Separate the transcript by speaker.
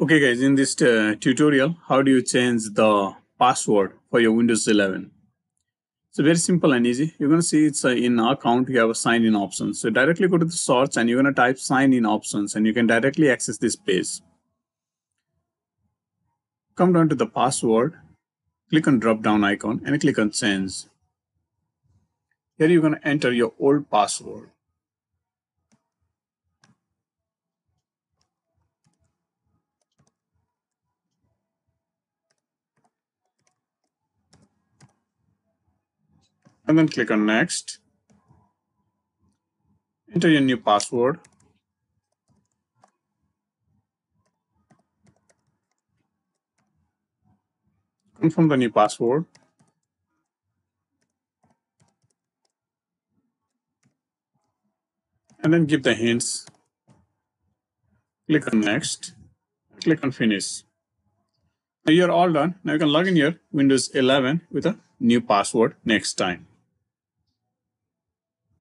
Speaker 1: Okay guys, in this uh, tutorial, how do you change the password for your Windows 11? It's very simple and easy. You're going to see it's uh, in account, you have a sign in options. So directly go to the search and you're going to type sign in options and you can directly access this page. Come down to the password, click on drop down icon and click on change. Here you're going to enter your old password. And then click on next. Enter your new password. Confirm the new password. And then give the hints. Click on next. Click on finish. Now you're all done. Now you can log in your Windows 11 with a new password next time.